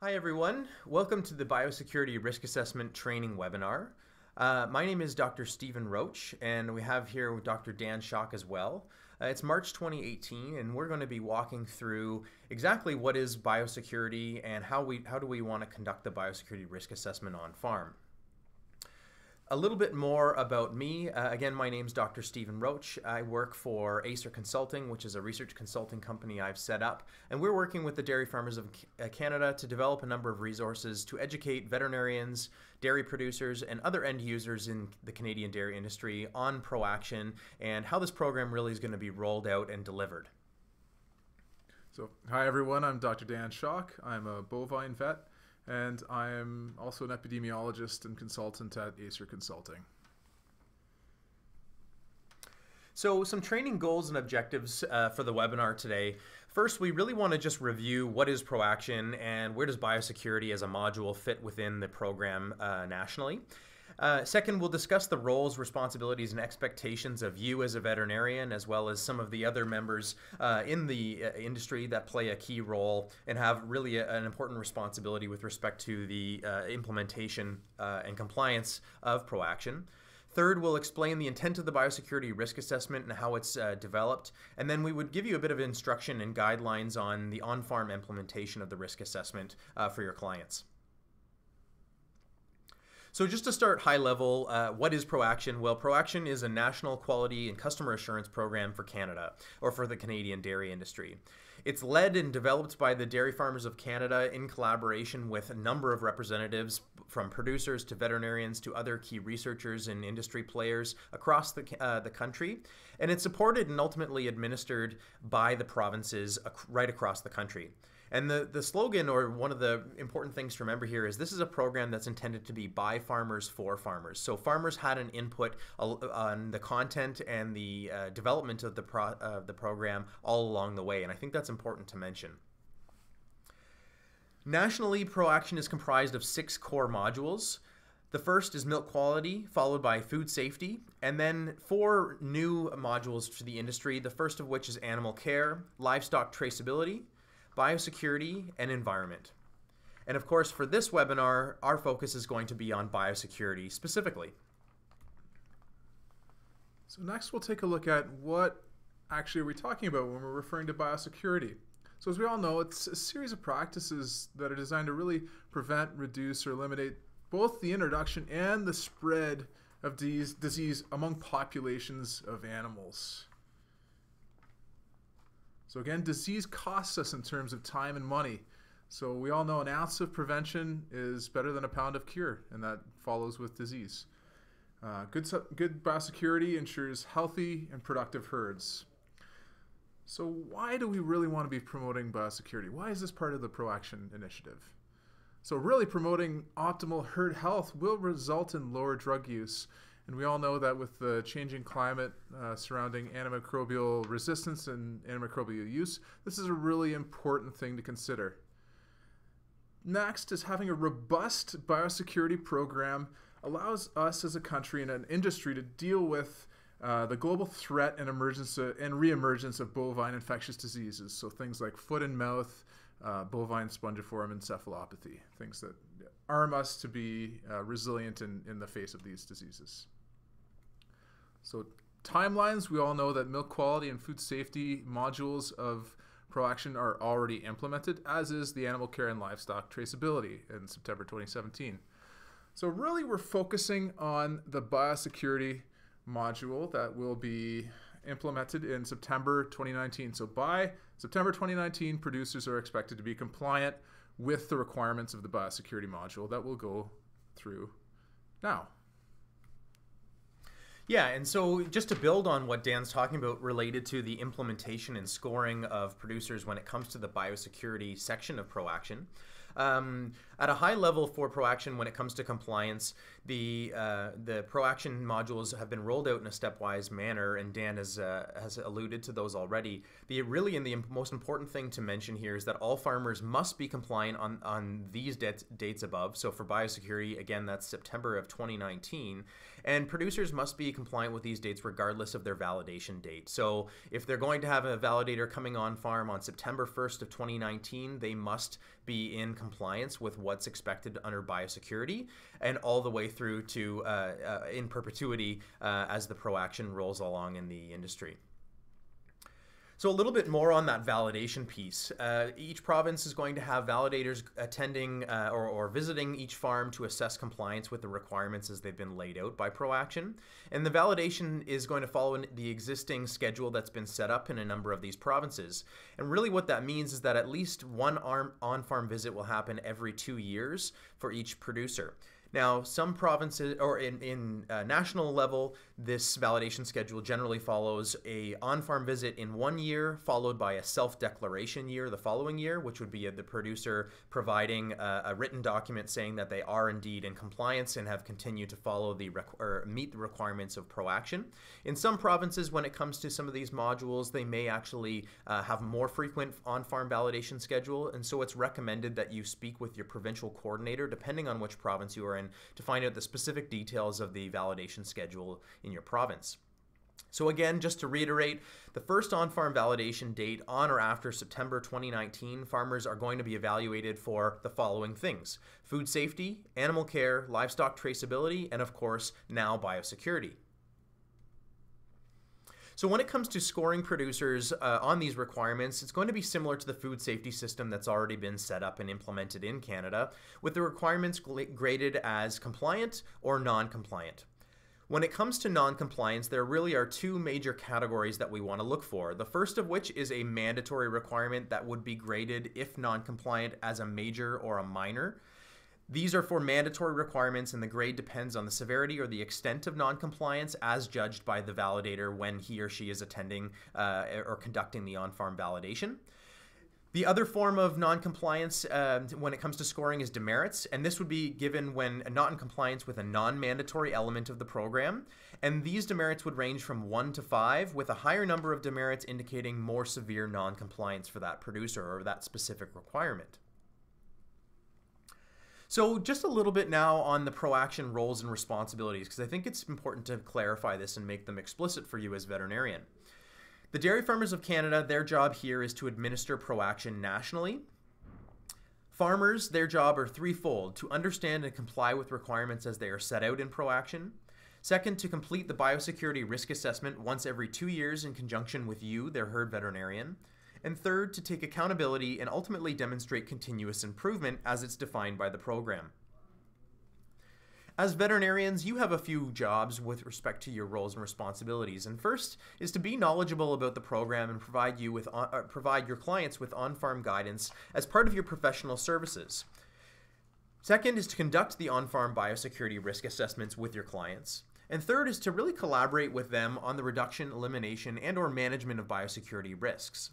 Hi everyone, welcome to the Biosecurity Risk Assessment Training webinar. Uh, my name is Dr. Steven Roche and we have here Dr. Dan Shock as well. Uh, it's March 2018 and we're going to be walking through exactly what is biosecurity and how, we, how do we want to conduct the biosecurity risk assessment on farm. A little bit more about me. Uh, again, my name is Dr. Steven Roche. I work for Acer Consulting, which is a research consulting company I've set up. And we're working with the Dairy Farmers of uh, Canada to develop a number of resources to educate veterinarians, dairy producers, and other end users in the Canadian dairy industry on ProAction and how this program really is going to be rolled out and delivered. So, hi everyone, I'm Dr. Dan Shock. I'm a bovine vet and I am also an epidemiologist and consultant at Acer Consulting. So some training goals and objectives uh, for the webinar today. First, we really want to just review what is ProAction and where does biosecurity as a module fit within the program uh, nationally. Uh, second, we'll discuss the roles, responsibilities, and expectations of you as a veterinarian, as well as some of the other members uh, in the uh, industry that play a key role and have really a, an important responsibility with respect to the uh, implementation uh, and compliance of ProAction. Third, we'll explain the intent of the biosecurity risk assessment and how it's uh, developed. And then we would give you a bit of instruction and guidelines on the on farm implementation of the risk assessment uh, for your clients. So just to start high level, uh, what is ProAction? Well, ProAction is a national quality and customer assurance program for Canada, or for the Canadian dairy industry. It's led and developed by the Dairy Farmers of Canada in collaboration with a number of representatives from producers to veterinarians to other key researchers and industry players across the, uh, the country. And it's supported and ultimately administered by the provinces right across the country. And the, the slogan, or one of the important things to remember here, is this is a program that's intended to be by farmers for farmers. So farmers had an input on the content and the uh, development of the, pro, uh, the program all along the way. And I think that's important to mention. Nationally, ProAction is comprised of six core modules. The first is milk quality, followed by food safety, and then four new modules to the industry, the first of which is animal care, livestock traceability, biosecurity, and environment. And of course, for this webinar, our focus is going to be on biosecurity specifically. So next we'll take a look at what actually are we talking about when we're referring to biosecurity. So as we all know, it's a series of practices that are designed to really prevent, reduce, or eliminate both the introduction and the spread of disease among populations of animals. So again, disease costs us in terms of time and money. So we all know an ounce of prevention is better than a pound of cure, and that follows with disease. Uh, good, good biosecurity ensures healthy and productive herds. So why do we really want to be promoting biosecurity? Why is this part of the ProAction initiative? So really promoting optimal herd health will result in lower drug use and we all know that with the changing climate uh, surrounding antimicrobial resistance and antimicrobial use, this is a really important thing to consider. Next is having a robust biosecurity program allows us as a country and an industry to deal with uh, the global threat and emergence uh, and reemergence of bovine infectious diseases. So things like foot and mouth, uh, bovine spongiform encephalopathy, things that arm us to be uh, resilient in, in the face of these diseases. So timelines, we all know that milk quality and food safety modules of ProAction are already implemented, as is the animal care and livestock traceability in September 2017. So really we're focusing on the biosecurity module that will be implemented in September 2019. So by September 2019, producers are expected to be compliant with the requirements of the biosecurity module that we'll go through now. Yeah, and so just to build on what Dan's talking about related to the implementation and scoring of producers when it comes to the biosecurity section of ProAction, um, at a high level for ProAction when it comes to compliance, the uh, the ProAction modules have been rolled out in a stepwise manner, and Dan has uh, has alluded to those already. The really and the most important thing to mention here is that all farmers must be compliant on on these dates above. So for biosecurity, again, that's September of 2019, and producers must be compliant with these dates regardless of their validation date. So if they're going to have a validator coming on farm on September 1st of 2019, they must be in compliance with what's expected under biosecurity and all the way through to uh, uh, in perpetuity uh, as the ProAction rolls along in the industry. So a little bit more on that validation piece. Uh, each province is going to have validators attending uh, or, or, visiting each farm to assess compliance with the requirements as they've been laid out by ProAction. And the validation is going to follow the existing schedule that's been set up in a number of these provinces. And really what that means is that at least one on-farm visit will happen every two years for each producer. Now, some provinces, or in, in uh, national level, this validation schedule generally follows a on-farm visit in one year, followed by a self-declaration year the following year, which would be the producer providing a, a, written document saying that they are indeed in compliance and have continued to follow the or meet the requirements of ProAction. In some provinces, when it comes to some of these modules, they may actually uh, have more frequent on-farm validation schedule, and so it's recommended that you speak with your provincial coordinator, depending on which province you are in to find out the specific details of the validation schedule in your province. So again, just to reiterate, the first on-farm validation date on or after September 2019, farmers are going to be evaluated for the following things. Food safety, animal care, livestock traceability, and of course, now biosecurity. So when it comes to scoring producers uh, on these requirements, it's going to be similar to the food safety system that's already been set up and implemented in Canada, with the requirements graded as compliant or non-compliant. When it comes to non-compliance, there really are two major categories that we want to look for. The first of which is a mandatory requirement that would be graded if non-compliant as a major or a minor. These are for mandatory requirements, and the grade depends on the severity or the extent of noncompliance as judged by the validator when he or she is attending uh, or conducting the on farm validation. The other form of noncompliance uh, when it comes to scoring is demerits, and this would be given when not in compliance with a non mandatory element of the program. And these demerits would range from 1 to 5, with a higher number of demerits indicating more severe noncompliance for that producer or that specific requirement. So, just a little bit now on the ProAction roles and responsibilities, because I think it's important to clarify this and make them explicit for you as veterinarian. The Dairy Farmers of Canada, their job here is to administer ProAction nationally. Farmers, their job are threefold to understand and comply with requirements as they are set out in ProAction. Second, to complete the biosecurity risk assessment once every two years in conjunction with you, their herd veterinarian and third, to take accountability and ultimately demonstrate continuous improvement as it's defined by the program. As veterinarians, you have a few jobs with respect to your roles and responsibilities. And first is to be knowledgeable about the program and provide you with uh, provide your clients with on-farm guidance as part of your professional services. Second is to conduct the on-farm biosecurity risk assessments with your clients. And third is to really collaborate with them on the reduction, elimination, and or management of biosecurity risks.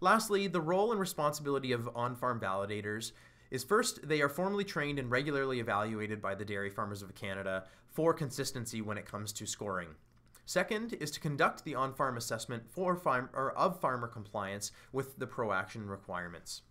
Lastly, the role and responsibility of on-farm validators is first, they are formally trained and regularly evaluated by the Dairy Farmers of Canada for consistency when it comes to scoring. Second is to conduct the on-farm assessment for farm or of farmer compliance with the ProAction requirements.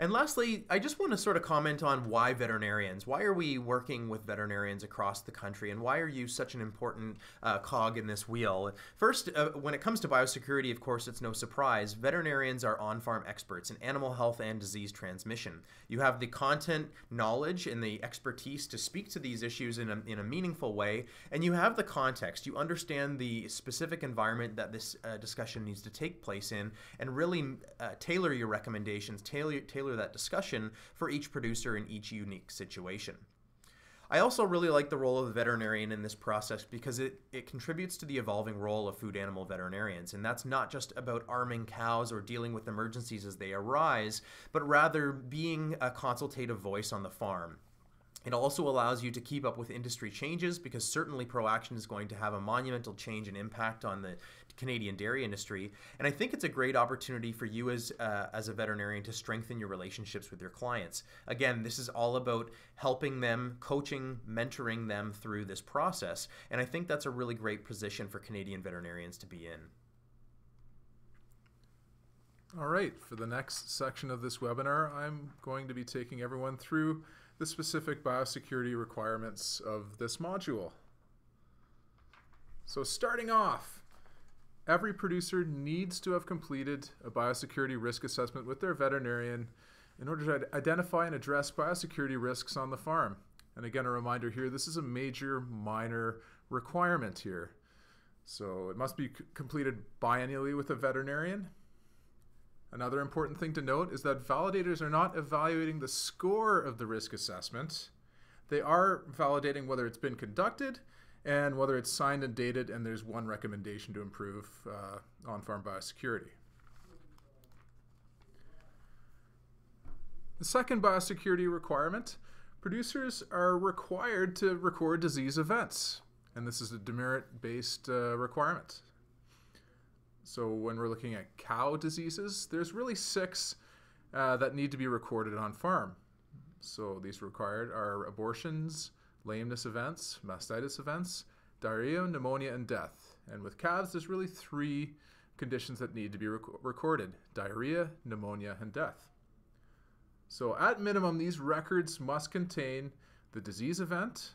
And lastly, I just want to sort of comment on why veterinarians. Why are we working with veterinarians across the country, and why are you such an important uh, cog in this wheel? First, uh, when it comes to biosecurity, of course, it's no surprise. Veterinarians are on farm experts in animal health and disease transmission. You have the content knowledge and the expertise to speak to these issues in a, in a meaningful way, and you have the context. You understand the specific environment that this uh, discussion needs to take place in, and really uh, tailor your recommendations, tailor, tailor tailor that discussion for each producer in each unique situation. I also really like the role of the veterinarian in this process because it, it contributes to the evolving role of food animal veterinarians. And that's not just about arming cows or dealing with emergencies as they arise, but rather being a consultative voice on the farm. It also allows you to keep up with industry changes because certainly ProAction is going to have a monumental change and impact on the Canadian dairy industry. And I think it's a great opportunity for you as, uh, as a veterinarian to strengthen your relationships with your clients. Again, this is all about helping them, coaching, mentoring them through this process. And I think that's a really great position for Canadian veterinarians to be in. All right, for the next section of this webinar, I'm going to be taking everyone through the specific biosecurity requirements of this module. So starting off, every producer needs to have completed a biosecurity risk assessment with their veterinarian in order to identify and address biosecurity risks on the farm. And again, a reminder here this is a major minor requirement here. So it must be completed biannually with a veterinarian. Another important thing to note is that validators are not evaluating the score of the risk assessment. They are validating whether it's been conducted and whether it's signed and dated, and there's one recommendation to improve uh, on farm biosecurity. The second biosecurity requirement producers are required to record disease events, and this is a demerit based uh, requirement. So, when we're looking at cow diseases, there's really six uh, that need to be recorded on farm. So, these required are abortions, lameness events, mastitis events, diarrhea, pneumonia, and death. And with calves, there's really three conditions that need to be rec- recorded diarrhea, pneumonia, and death. So, at minimum, these records must contain the disease event,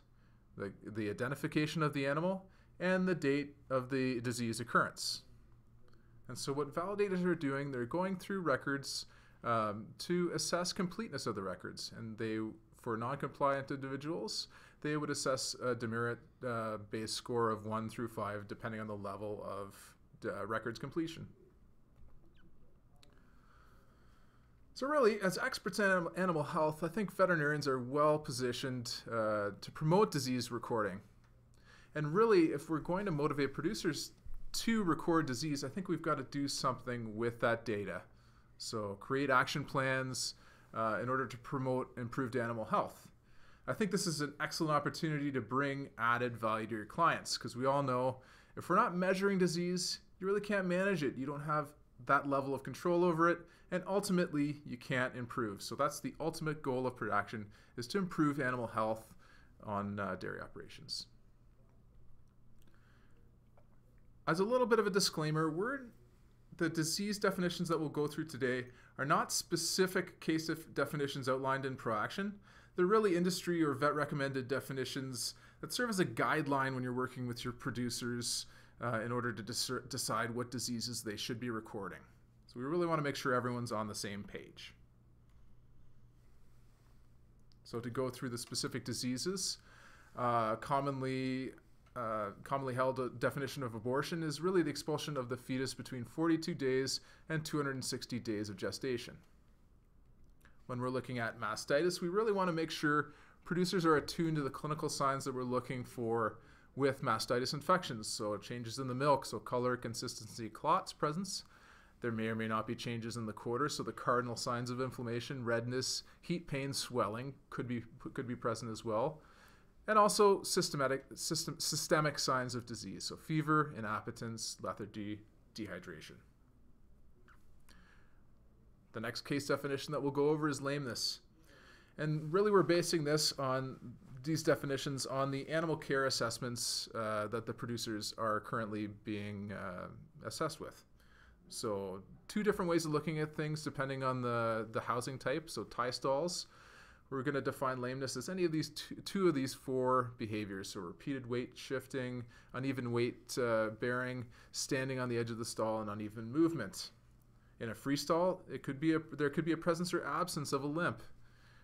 the, the identification of the animal, and the date of the disease occurrence. And so, what validators are doing, they're going through records um, to assess completeness of the records. And they, for non compliant individuals, they would assess a demerit uh, score of 1 through 5, depending on the level of uh, records completion. So, really, as experts in animal health, I think veterinarians are well positioned uh, to promote disease recording. And really, if we're going to motivate producers to record disease, I think we've got to do something with that data. So, create action plans uh, in order to promote improved animal health. I think this is an excellent opportunity to bring added value to your clients because we all know if we're not measuring disease, you really can't manage it. You don't have that level of control over it and ultimately you can't improve so that's the ultimate goal of ProAction is to improve animal health on uh, dairy operations as a little bit of a disclaimer we're the disease definitions that we'll go through today are not specific case definitions outlined in proaction they're really industry or vet recommended definitions that serve as a guideline when you're working with your producers uh, in order to decide what diseases they should be recording. So we really want to make sure everyone's on the same page. So to go through the specific diseases, uh, commonly uh, commonly held definition of abortion is really the expulsion of the fetus between 42 days and 260 days of gestation. When we're looking at mastitis, we really want to make sure producers are attuned to the clinical signs that we're looking for with mastitis infections. So changes in the milk, so color, consistency, clots presence. There may or may not be changes in the quarter, so the cardinal signs of inflammation, redness, heat, pain, swelling could be could be present as well. And also systematic system, systemic signs of disease, so fever, inappetence, lethargy, dehydration. The next case definition that we'll go over is lameness. And really, we're basing this on these definitions on the animal care assessments uh, that the producers are currently being uh, assessed with. So, two different ways of looking at things depending on the, the housing type. So, tie stalls, we're going to define lameness as any of these two, two of these four behaviors. So, repeated weight shifting, uneven weight uh, bearing, standing on the edge of the stall, and uneven movement. In a free stall, it could be a, there could be a presence or absence of a limp.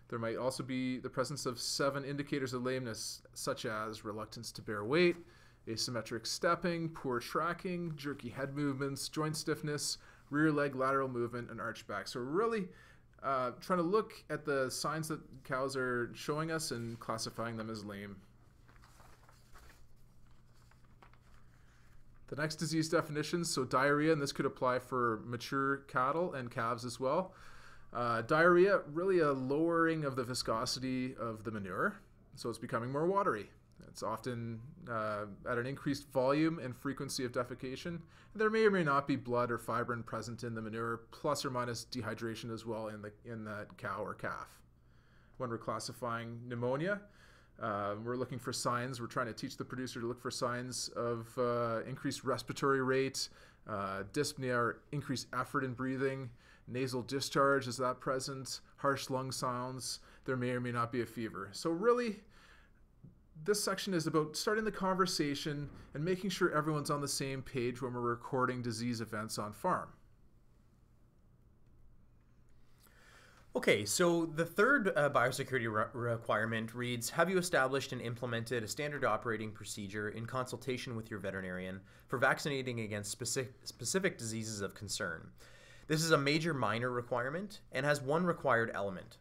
There might also be the presence of seven indicators of lameness, such as reluctance to bear weight, asymmetric stepping, poor tracking, jerky head movements, joint stiffness, rear leg lateral movement, and arch back. So really uh, trying to look at the signs that cows are showing us and classifying them as lame. The next disease definitions, so diarrhea, and this could apply for mature cattle and calves as well. Uh, diarrhea, really a lowering of the viscosity of the manure, so it's becoming more watery. It's often uh, at an increased volume and frequency of defecation. There may or may not be blood or fibrin present in the manure, plus or minus dehydration as well in the in that cow or calf. When we're classifying pneumonia, uh, we're looking for signs. We're trying to teach the producer to look for signs of uh, increased respiratory rate, uh, dyspnea or increased effort in breathing, nasal discharge is that present, harsh lung sounds, there may or may not be a fever. So really this section is about starting the conversation and making sure everyone's on the same page when we're recording disease events on farm. Okay, so the third uh, biosecurity re- requirement reads Have you established and implemented a standard operating procedure in consultation with your veterinarian for vaccinating against specific, specific diseases of concern? This is a major minor requirement and has one required element.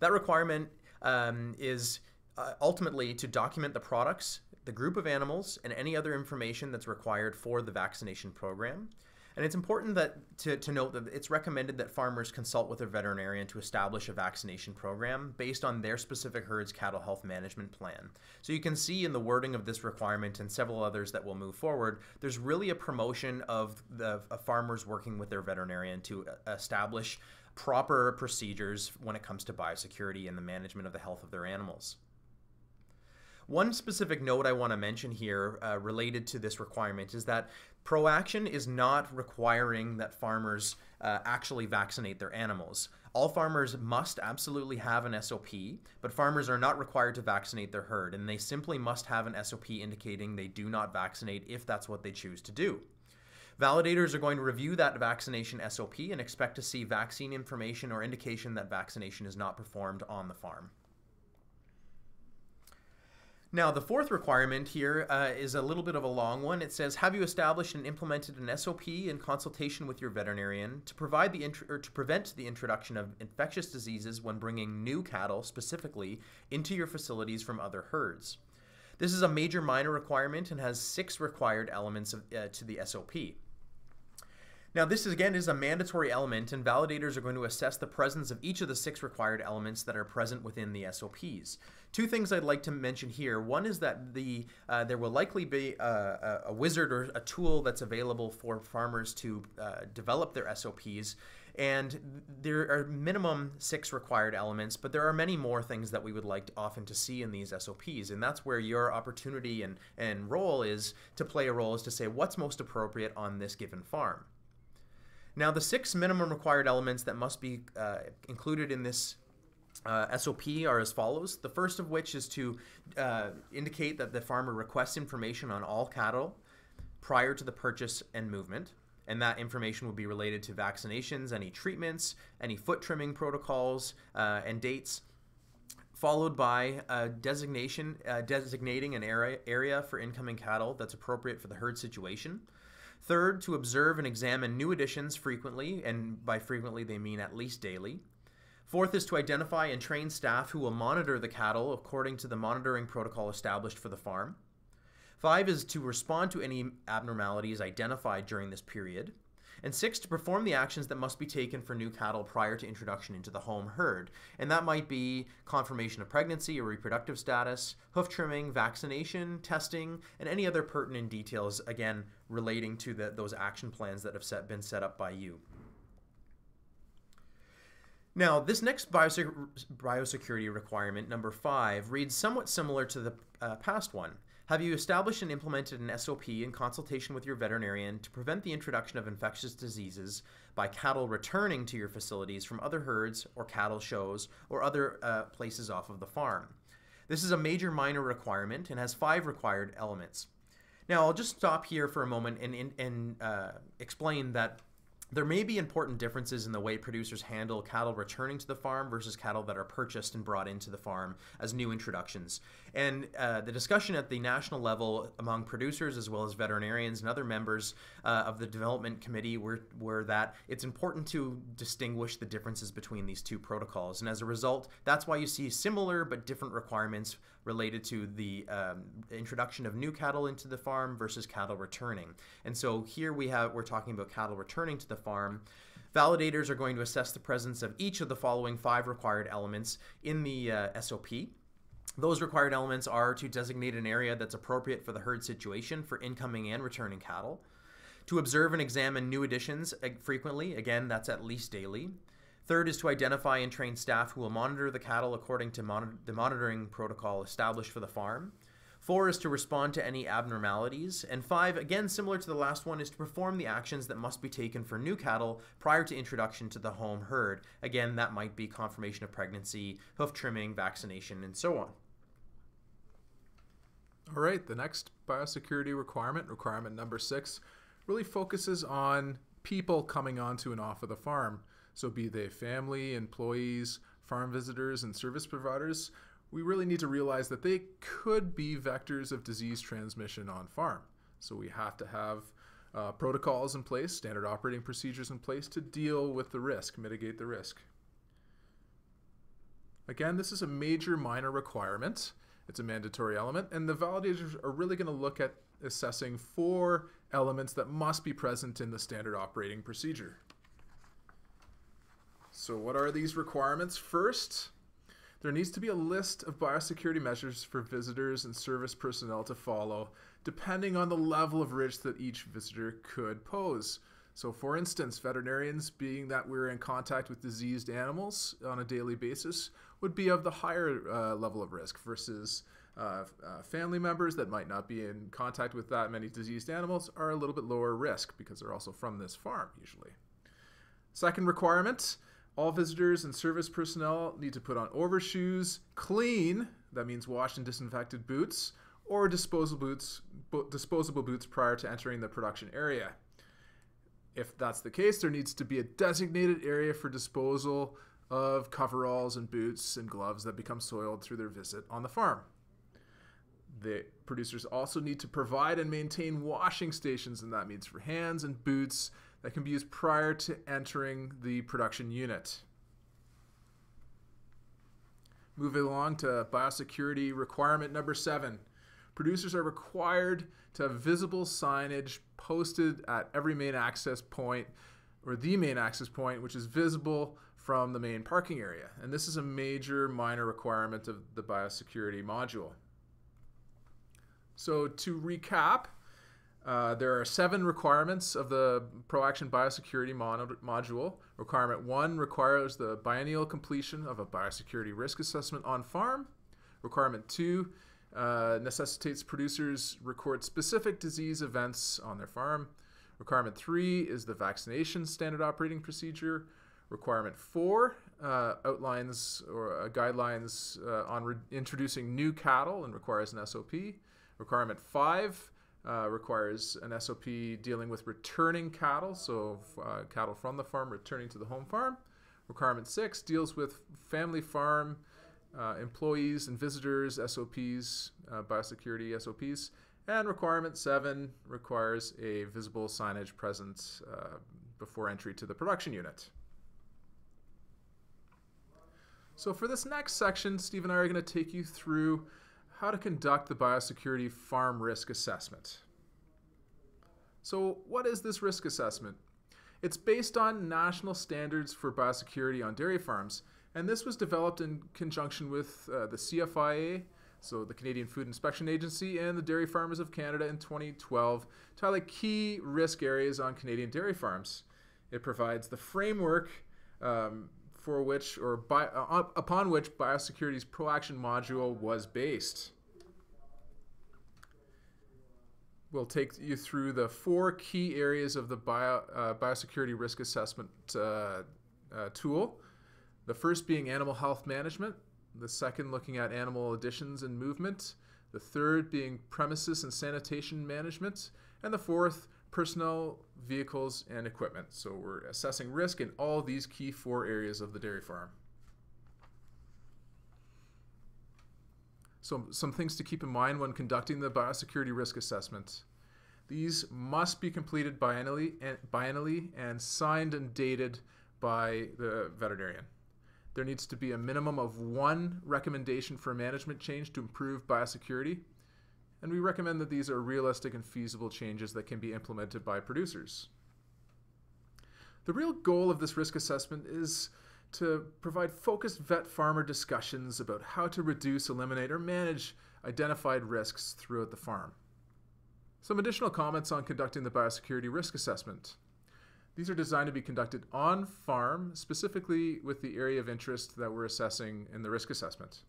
That requirement um, is uh, ultimately to document the products, the group of animals, and any other information that's required for the vaccination program. And it's important that to, to note that it's recommended that farmers consult with their veterinarian to establish a vaccination program based on their specific herd's cattle health management plan. So you can see in the wording of this requirement and several others that will move forward, there's really a promotion of the of farmers working with their veterinarian to uh, establish proper procedures when it comes to biosecurity and the management of the health of their animals. One specific note I want to mention here uh, related to this requirement is that ProAction is not requiring that farmers uh, actually vaccinate their animals. All farmers must absolutely have an SOP, but farmers are not required to vaccinate their herd, and they simply must have an SOP indicating they do not vaccinate if that's what they choose to do. Validators are going to review that vaccination SOP and expect to see vaccine information or indication that vaccination is not performed on the farm. Now, the fourth requirement here uh, is a little bit of a long one. It says, "Have you established and implemented an SOP in consultation with your veterinarian to provide the int- or to prevent the introduction of infectious diseases when bringing new cattle, specifically, into your facilities from other herds?" This is a major minor requirement and has six required elements of, uh, to the SOP. Now, this is, again is a mandatory element, and validators are going to assess the presence of each of the six required elements that are present within the SOPs. Two things I'd like to mention here. One is that the uh, there will likely be a, a, wizard or a tool that's available for farmers to uh, develop their SOPs. And there are minimum six required elements, but there are many more things that we would like to often to see in these SOPs. And that's where your opportunity and, and role is to play a role is to say what's most appropriate on this given farm. Now, the six minimum required elements that must be uh, included in this uh, SOP are as follows. The first of which is to uh, indicate that the farmer requests information on all cattle prior to the purchase and movement. And that information will be related to vaccinations, any treatments, any foot trimming protocols, uh, and dates, followed by designation uh, designating an area, area for incoming cattle that's appropriate for the herd situation. Third, to observe and examine new additions frequently, and by frequently they mean at least daily. Fourth is to identify and train staff who will monitor the cattle according to the monitoring protocol established for the farm. Five is to respond to any abnormalities identified during this period. And six, to perform the actions that must be taken for new cattle prior to introduction into the home herd. And that might be confirmation of pregnancy or reproductive status, hoof trimming, vaccination, testing, and any other pertinent details, again, relating to the, those action plans that have set, been set up by you. Now, this next biosecurity requirement, number five, reads somewhat similar to the uh, past one. Have you established and implemented an SOP in consultation with your veterinarian to prevent the introduction of infectious diseases by cattle returning to your facilities from other herds or cattle shows or other uh, places off of the farm? This is a major minor requirement and has five required elements. Now, I'll just stop here for a moment and, and, and uh, explain that there may be important differences in the way producers handle cattle returning to the farm versus cattle that are purchased and brought into the farm as new introductions. And uh, the discussion at the national level among producers as well as veterinarians and other members uh, of the development committee were, were that it's important to distinguish the differences between these two protocols. And as a result, that's why you see similar but different requirements related to the um, introduction of new cattle into the farm versus cattle returning. And so here we have we're talking about cattle returning to the farm. Validators are going to assess the presence of each of the following five required elements in the uh, SOP. Those required elements are to designate an area that's appropriate for the herd situation for incoming and returning cattle, to observe and examine new additions frequently, again, that's at least daily, Third is to identify and train staff who will monitor the cattle according to the monitoring protocol established for the farm. Four is to respond to any abnormalities. And five, again similar to the last one, is to perform the actions that must be taken for new cattle prior to introduction to the home herd. Again, that might be confirmation of pregnancy, hoof trimming, vaccination, and so on. All right, the next biosecurity requirement, requirement number six, really focuses on people coming onto and off of the farm. So, be they family, employees, farm visitors, and service providers, we really need to realize that they could be vectors of disease transmission on farm. So, we have to have uh, protocols in place, standard operating procedures in place to deal with the risk, mitigate the risk. Again, this is a major minor requirement. It's a mandatory element, and the validators are really going to look at assessing four elements that must be present in the standard operating procedure. So, what are these requirements? First, there needs to be a list of biosecurity measures for visitors and service personnel to follow, depending on the level of risk that each visitor could pose. So, for instance, veterinarians, being that we're in contact with diseased animals on a daily basis, would be of the higher uh, level of risk versus uh, uh, family members that might not be in contact with that many diseased animals are a little bit lower risk because they're also from this farm, usually. Second requirement all visitors and service personnel need to put on overshoes, clean, that means washed and disinfected boots, or disposable boots, disposable boots prior to entering the production area. If that's the case, there needs to be a designated area for disposal of coveralls and boots and gloves that become soiled through their visit on the farm. The producers also need to provide and maintain washing stations, and that means for hands and boots that can be used prior to entering the production unit. Moving along to biosecurity requirement number seven. Producers are required to have visible signage posted at every main access point or the main access point, which is visible from the main parking area. And this is a major minor requirement of the biosecurity module. So to recap, uh, there are seven requirements of the ProAction Biosecurity mod- module. Requirement one requires the biennial completion of a biosecurity risk assessment on farm. Requirement two uh, necessitates producers record specific disease events on their farm. Requirement three is the vaccination standard operating procedure. Requirement four uh, outlines or uh, guidelines uh, on introducing new cattle and requires an SOP. Requirement five uh, requires an SOP dealing with returning cattle, so uh, cattle from the farm returning to the home farm. Requirement six deals with family farm uh, employees and visitors, SOPs, uh, biosecurity SOPs. And requirement seven requires a visible signage present uh, before entry to the production unit. So for this next section, Steve and I are going to take you through how to conduct the biosecurity farm risk assessment. So, what is this risk assessment? It's based on national standards for biosecurity on dairy farms, and this was developed in conjunction with uh, the CFIA, so the Canadian Food Inspection Agency, and the Dairy Farmers of Canada in 2012 to highlight key risk areas on Canadian dairy farms. It provides the framework um, for which or by, uh, upon which biosecurity's ProAction module was based. We'll take you through the four key areas of the bio, uh, biosecurity risk assessment uh, uh, tool. The first being animal health management, the second looking at animal additions and movement, the third being premises and sanitation management, and the fourth personnel, vehicles, and equipment. So we're assessing risk in all these key four areas of the dairy farm. So some things to keep in mind when conducting the biosecurity risk assessment. These must be completed biennially and, biennially and signed and dated by the veterinarian. There needs to be a minimum of one recommendation for management change to improve biosecurity and we recommend that these are realistic and feasible changes that can be implemented by producers. The real goal of this risk assessment is to provide focused vet farmer discussions about how to reduce, eliminate, or manage identified risks throughout the farm. Some additional comments on conducting the biosecurity risk assessment. These are designed to be conducted on farm, specifically with the area of interest that we're assessing in the risk assessment.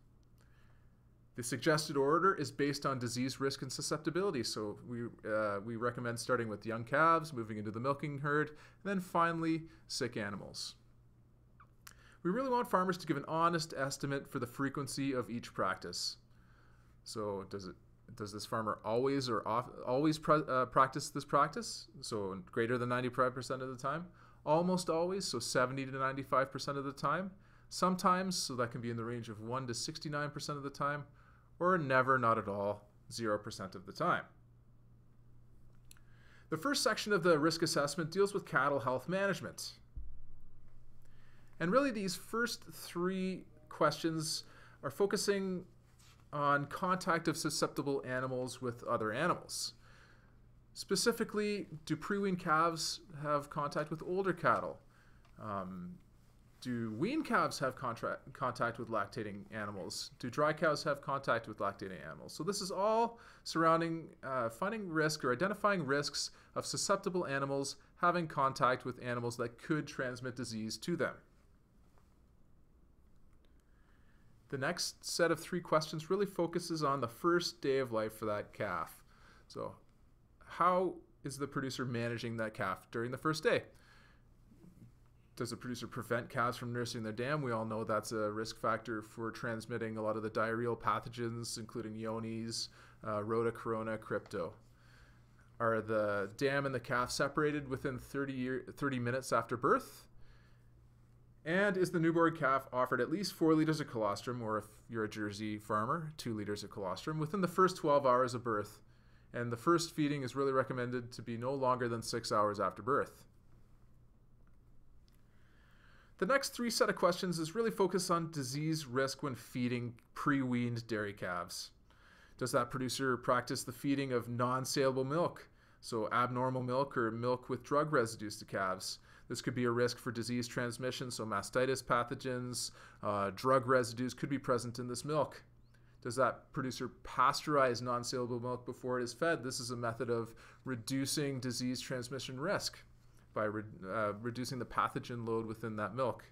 The suggested order is based on disease risk and susceptibility. So we, uh, we recommend starting with young calves, moving into the milking herd, and then finally sick animals. We really want farmers to give an honest estimate for the frequency of each practice. So does it does this farmer always or off, always uh, practice this practice? So greater than 95% of the time? Almost always, so 70 to 95% of the time. Sometimes, so that can be in the range of 1 to 69% of the time, or never, not at all, 0% of the time. The first section of the risk assessment deals with cattle health management. And really, these first three questions are focusing on contact of susceptible animals with other animals. Specifically, do pre-wean calves have contact with older cattle? Um, do wean calves have contact with lactating animals? Do dry cows have contact with lactating animals? So this is all surrounding uh, finding risk or identifying risks of susceptible animals having contact with animals that could transmit disease to them. The next set of three questions really focuses on the first day of life for that calf. So how is the producer managing that calf during the first day? Does the producer prevent calves from nursing their dam? We all know that's a risk factor for transmitting a lot of the diarrheal pathogens, including Johne's, uh, Rota, Corona, Crypto. Are the dam and the calf separated within 30, year, 30 minutes after birth? And is the newborn calf offered at least 4 liters of colostrum, or if you're a Jersey farmer, 2 liters of colostrum, within the first 12 hours of birth? And the first feeding is really recommended to be no longer than 6 hours after birth. The next three set of questions is really focused on disease risk when feeding pre-weaned dairy calves. Does that producer practice the feeding of non-saleable milk? So abnormal milk or milk with drug residues to calves. This could be a risk for disease transmission, so mastitis pathogens, uh, drug residues could be present in this milk. Does that producer pasteurize non saleable milk before it is fed? This is a method of reducing disease transmission risk by re uh, reducing the pathogen load within that milk.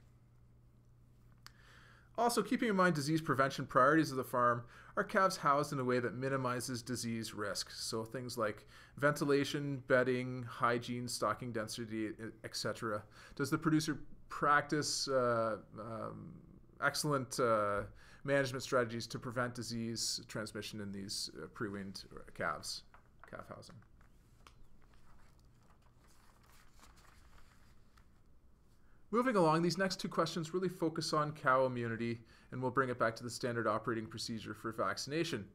Also, keeping in mind disease prevention priorities of the farm, are calves housed in a way that minimizes disease risk? So things like ventilation, bedding, hygiene, stocking density, etc. Does the producer practice uh, um, excellent uh, management strategies to prevent disease transmission in these uh, pre-weaned calves, calf housing? Moving along, these next two questions really focus on cow immunity, and we'll bring it back to the standard operating procedure for vaccination.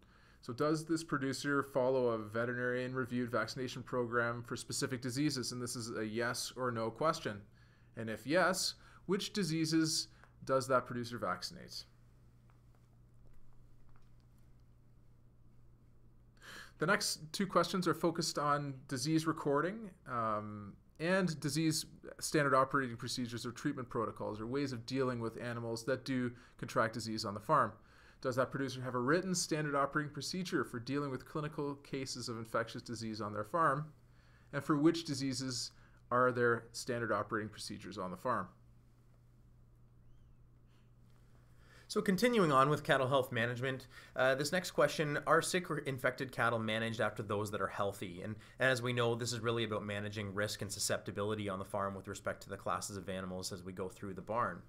So, does this producer follow a veterinarian reviewed vaccination program for specific diseases? And this is a yes or no question. And if yes, which diseases does that producer vaccinate? The next two questions are focused on disease recording. Um, and disease standard operating procedures or treatment protocols or ways of dealing with animals that do contract disease on the farm. Does that producer have a written standard operating procedure for dealing with clinical cases of infectious disease on their farm? And for which diseases are there standard operating procedures on the farm? So continuing on with cattle health management, uh, this next question, are sick or infected cattle managed after those that are healthy? And, and, as we know, this is really about managing risk and susceptibility on the farm with respect to the classes of animals as we go through the barn.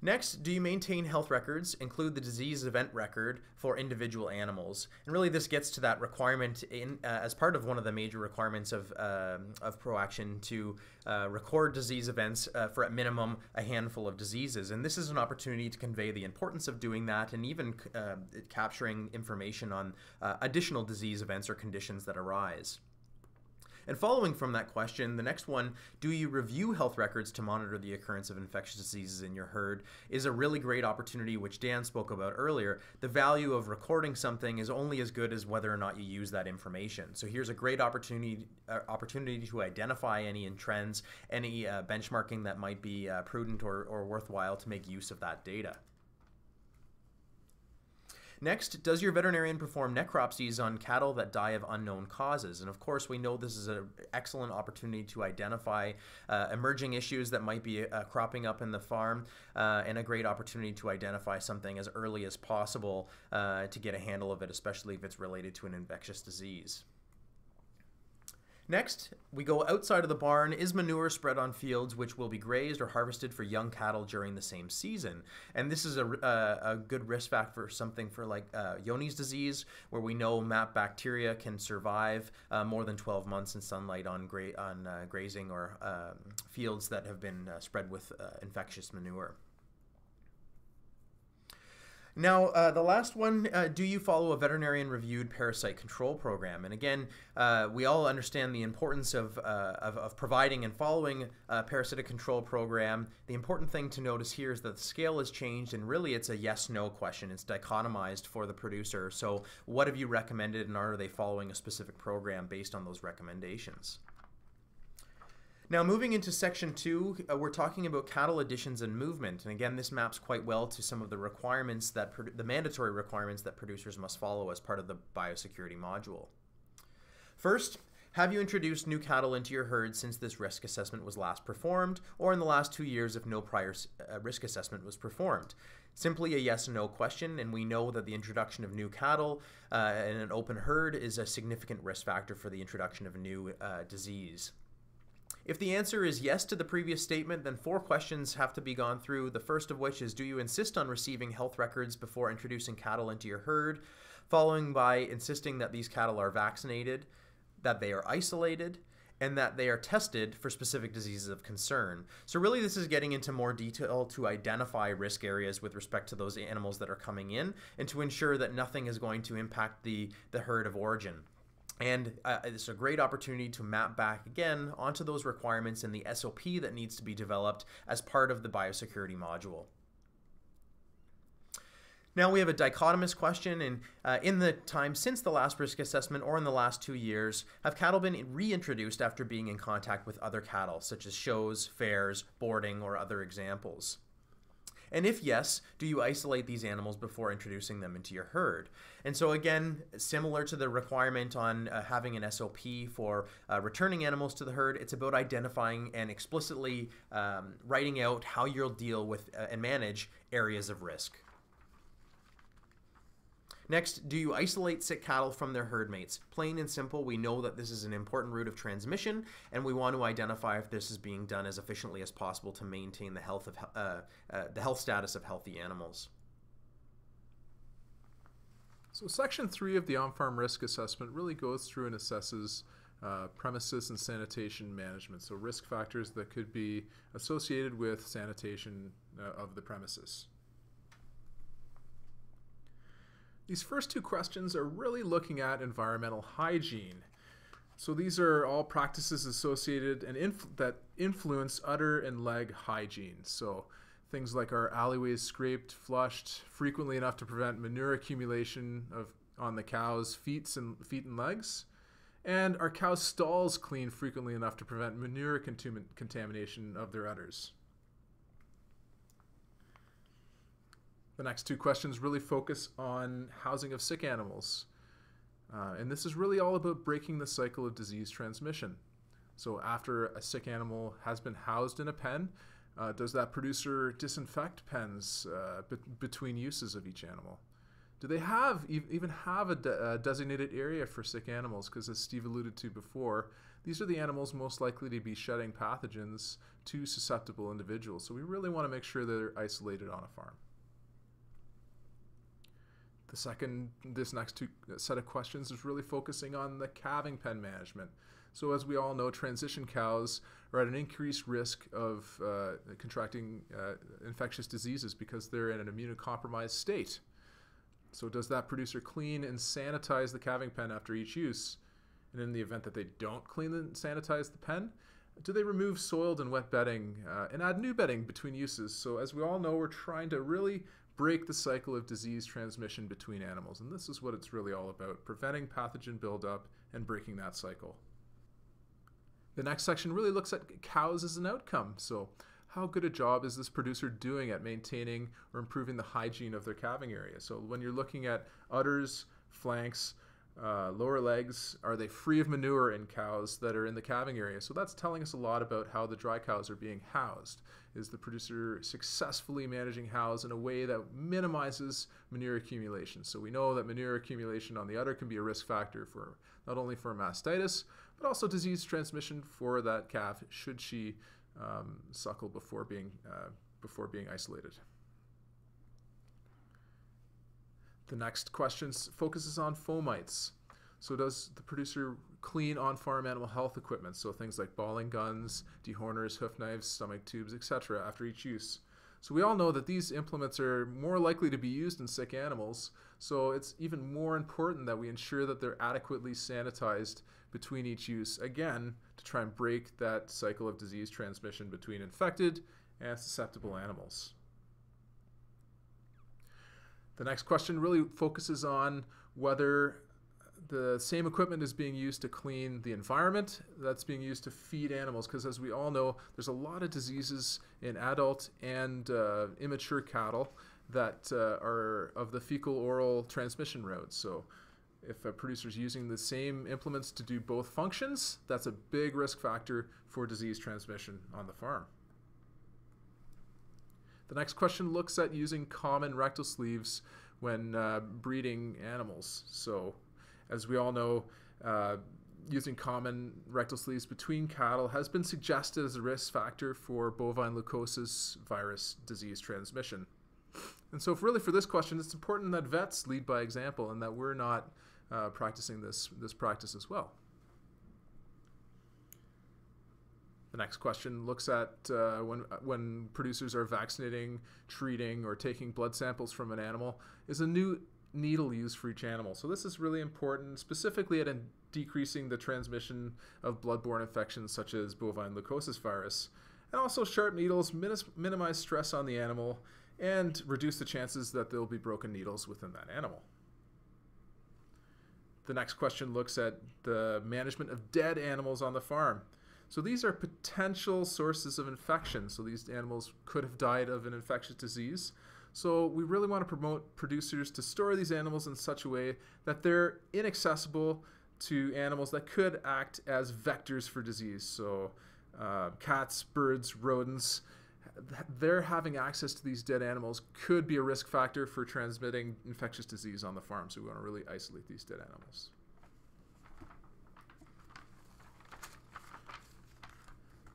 Next, do you maintain health records, include the disease event record for individual animals? And really, this gets to that requirement in, uh, as part of one of the major requirements of, uh, of ProAction to uh, record disease events uh, for at minimum a handful of diseases. And this is an opportunity to convey the importance of doing that and even uh, capturing information on uh, additional disease events or conditions that arise. And following from that question, the next one, do you review health records to monitor the occurrence of infectious diseases in your herd, is a really great opportunity, which Dan spoke about earlier. The value of recording something is only as good as whether or not you use that information. So here's a great opportunity uh, opportunity to identify any trends, any uh, benchmarking that might be uh, prudent or, or worthwhile to make use of that data. Next, does your veterinarian perform necropsies on cattle that die of unknown causes? And of course, we know this is an excellent opportunity to identify uh, emerging issues that might be uh, cropping up in the farm uh, and a great opportunity to identify something as early as possible uh, to get a handle of it, especially if it's related to an infectious disease. Next, we go outside of the barn. Is manure spread on fields which will be grazed or harvested for young cattle during the same season? And this is a, a, a good risk factor for something for like uh, Johne's disease, where we know MAP bacteria can survive uh, more than 12 months in sunlight on, gra- on uh, grazing or um, fields that have been uh, spread with uh, infectious manure. Now, uh, the last one uh, do you follow a veterinarian reviewed parasite control program? And again, uh, we all understand the importance of, uh, of, of, providing and following a parasitic control program. The important thing to notice here is that the scale has changed, and really it's a yes no question. It's dichotomized for the producer. So, what have you recommended, and are they following a specific program based on those recommendations? Now, moving into section two, uh, we're talking about cattle additions and movement. And again, this maps quite well to some of the requirements that, the mandatory requirements that producers must follow as part of the biosecurity module. First, have you introduced new cattle into your herd since this risk assessment was last performed, or in the last two years if no prior uh, risk assessment was performed? Simply a yes or no question, and we know that the introduction of new cattle uh, in an open herd is a significant risk factor for the introduction of a new uh, disease. If the answer is yes to the previous statement, then four questions have to be gone through. The first of which is Do you insist on receiving health records before introducing cattle into your herd? Following by insisting that these cattle are vaccinated, that they are isolated, and that they are tested for specific diseases of concern. So, really, this is getting into more detail to identify risk areas with respect to those animals that are coming in and to ensure that nothing is going to impact the, the herd of origin. And uh, it's a great opportunity to map back again onto those requirements in the SOP that needs to be developed as part of the biosecurity module. Now we have a dichotomous question, and uh, in the time since the last risk assessment or in the last two years, have cattle been reintroduced after being in contact with other cattle, such as shows, fairs, boarding, or other examples? And if yes, do you isolate these animals before introducing them into your herd? And so, again, similar to the requirement on uh, having an SOP for uh, returning animals to the herd, it's about identifying and explicitly um, writing out how you'll deal with uh, and manage areas of risk. Next, do you isolate sick cattle from their herd mates? Plain and simple, we know that this is an important route of transmission, and we want to identify if this is being done as efficiently as possible to maintain the health of uh, uh, the health status of healthy animals. So, section three of the on-farm risk assessment really goes through and assesses uh, premises and sanitation management. So, risk factors that could be associated with sanitation uh, of the premises. These first two questions are really looking at environmental hygiene. So these are all practices associated and inf that influence udder and leg hygiene. So things like our alleyways scraped, flushed frequently enough to prevent manure accumulation of on the cow's feet and feet and legs, and our cow's stalls cleaned frequently enough to prevent manure contamination of their udders. The next two questions really focus on housing of sick animals. Uh, and this is really all about breaking the cycle of disease transmission. So, after a sick animal has been housed in a pen, uh, does that producer disinfect pens uh, be- between uses of each animal? Do they have e- even have a, de- a, designated area for sick animals? Because as Steve alluded to before, these are the animals most likely to be shedding pathogens to susceptible individuals. So we really want to make sure they're isolated on a farm. The second, this next two set of questions is really focusing on the calving pen management. So, as we all know, transition cows are at an increased risk of uh, contracting uh, infectious diseases because they're in an immunocompromised state. So, does that producer clean and sanitize the calving pen after each use? And in the event that they don't clean and sanitize the pen, do they remove soiled and wet bedding uh, and add new bedding between uses? So, as we all know, we're trying to really break the cycle of disease transmission between animals. And this is what it's really all about preventing pathogen buildup and breaking that cycle. The next section really looks at cows as an outcome. So, how good a job is this producer doing at maintaining or improving the hygiene of their calving area? So, when you're looking at udders, flanks, uh, lower legs, are they free of manure in cows that are in the calving area? So that's telling us a lot about how the dry cows are being housed. Is the producer successfully managing house in a way that minimizes manure accumulation? So we know that manure accumulation on the udder can be a risk factor for not only for mastitis, but also disease transmission for that calf should she um, suckle before being uh, before being isolated. The next question focuses on fomites. So does the producer clean on-farm animal health equipment, so things like balling guns, dehorners, hoof knives, stomach tubes, etc., after each use? So we all know that these implements are more likely to be used in sick animals, so it's even more important that we ensure that they're adequately sanitized between each use, again, to try and break that cycle of disease transmission between infected and susceptible animals. The next question really focuses on whether the same equipment is being used to clean the environment that's being used to feed animals because as we all know there's a lot of diseases in adult and uh, immature cattle that uh, are of the fecal oral transmission route. So if a producer is using the same implements to do both functions that's a big risk factor for disease transmission on the farm. The next question looks at using common rectal sleeves when uh, breeding animals. So as we all know, uh, using common rectal sleeves between cattle has been suggested as a risk factor for bovine leukosis virus disease transmission. And so, really, for this question, it's important that vets lead by example and that we're not uh, practicing this, this practice as well. The next question looks at uh, when, when producers are vaccinating, treating, or taking blood samples from an animal. Is a new needle use for each animal. So this is really important, specifically at decreasing the transmission of bloodborne infections such as bovine leukosis virus. And also sharp needles minimize stress on the animal and reduce the chances that there will be broken needles within that animal. The next question looks at the management of dead animals on the farm. So these are potential sources of infection. So these animals could have died of an infectious disease. So we really want to promote producers to store these animals in such a way that they're inaccessible to animals that could act as vectors for disease. So uh, cats, birds, rodents, they're having access to these dead animals could be a risk factor for transmitting infectious disease on the farm. So we want to really isolate these dead animals.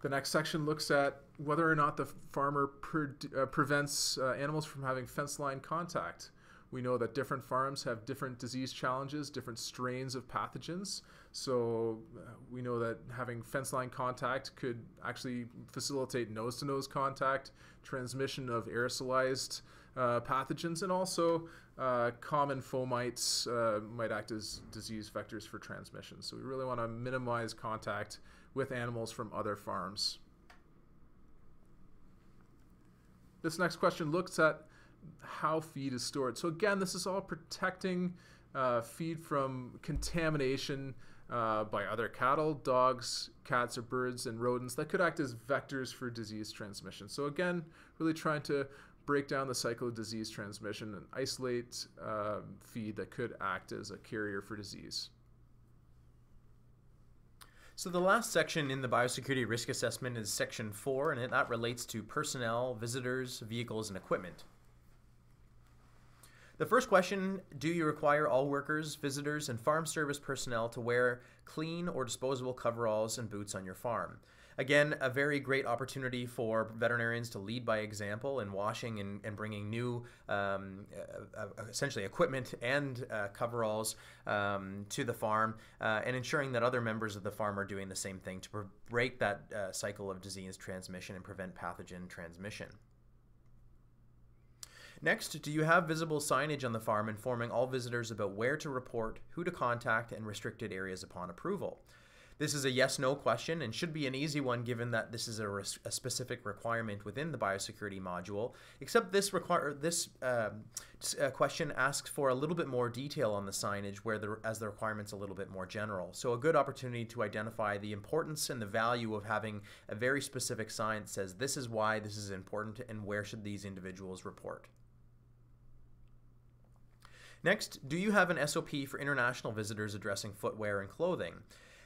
The next section looks at whether or not the farmer pre- uh, prevents uh, animals from having fence line contact. We know that different farms have different disease challenges, different strains of pathogens. So uh, we know that having fence line contact could actually facilitate nose to nose contact, transmission of aerosolized uh, pathogens, and also uh, common fomites uh, might act as disease vectors for transmission. So we really want to minimize contact with animals from other farms. This next question looks at how feed is stored. So again, this is all protecting uh, feed from contamination uh, by other cattle, dogs, cats, or birds and rodents that could act as vectors for disease transmission. So again, really trying to break down the cycle of disease transmission and isolate uh, feed that could act as a carrier for disease. So the last section in the biosecurity risk assessment is section four, and that relates to personnel, visitors, vehicles, and equipment. The first question, do you require all workers, visitors, and farm service personnel to wear clean or disposable coveralls and boots on your farm? Again, a very great opportunity for veterinarians to lead by example in washing and, and bringing new, um, uh, uh, essentially, equipment and uh, coveralls um, to the farm uh, and ensuring that other members of the farm are doing the same thing to break that uh, cycle of disease transmission and prevent pathogen transmission. Next, do you have visible signage on the farm informing all visitors about where to report, who to contact, and restricted areas upon approval? This is a yes no question and should be an easy one given that this is a, a specific requirement within the biosecurity module. Except this require this uh, uh, question asks for a little bit more detail on the signage, where the, as the requirement's a little bit more general. So a good opportunity to identify the importance and the value of having a very specific sign that says this is why this is important and where should these individuals report. Next, do you have an SOP for international visitors addressing footwear and clothing?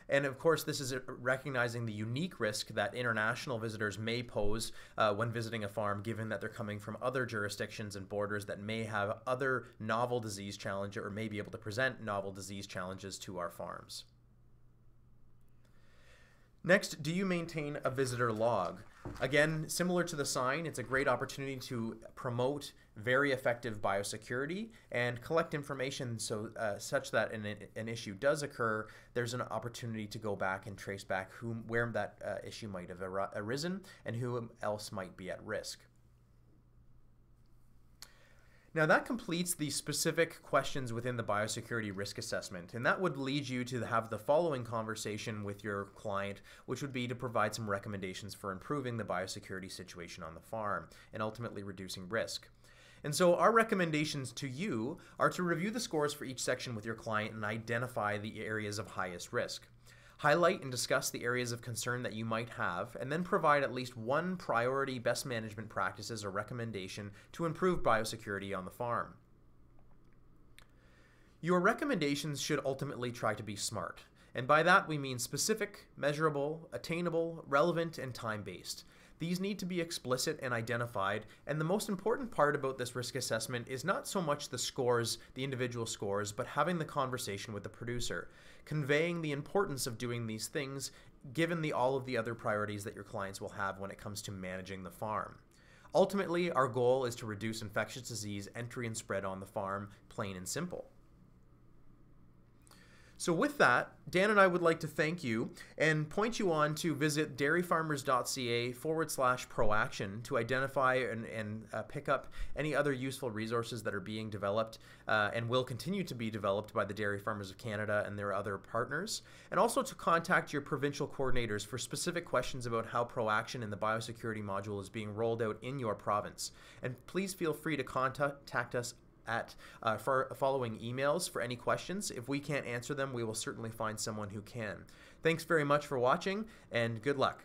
And of course, this is recognizing the unique risk that international visitors may pose uh, when visiting a farm, given that they're coming from other jurisdictions and borders that may have other novel disease challenges or may be able to present novel disease challenges to our farms. Next, do you maintain a visitor log? Again, similar to the sign, it's a great opportunity to promote very effective biosecurity and collect information so uh, such that an, an issue does occur, there's an opportunity to go back and trace back whom, where that uh, issue might have ar arisen and who else might be at risk. Now that completes the specific questions within the biosecurity risk assessment, and that would lead you to have the following conversation with your client, which would be to provide some recommendations for improving the biosecurity situation on the farm and ultimately reducing risk. And so our recommendations to you are to review the scores for each section with your client and identify the areas of highest risk. Highlight and discuss the areas of concern that you might have, and then provide at least one priority best management practices or recommendation to improve biosecurity on the farm. Your recommendations should ultimately try to be smart, and by that we mean specific, measurable, attainable, relevant, and time based. These need to be explicit and identified, and the most important part about this risk assessment is not so much the scores, the individual scores, but having the conversation with the producer, conveying the importance of doing these things given the all of the other priorities that your clients will have when it comes to managing the farm. Ultimately, our goal is to reduce infectious disease entry and spread on the farm, plain and simple. So with that, Dan and I would like to thank you and point you on to visit dairyfarmers.ca forward slash proaction to identify and, and uh, pick up any other useful resources that are being developed uh, and will continue to be developed by the Dairy Farmers of Canada and their other partners. And also to contact your provincial coordinators for specific questions about how ProAction and the biosecurity module is being rolled out in your province. And please feel free to contact us at uh, for following emails for any questions. If we can't answer them, we will certainly find someone who can. Thanks very much for watching and good luck.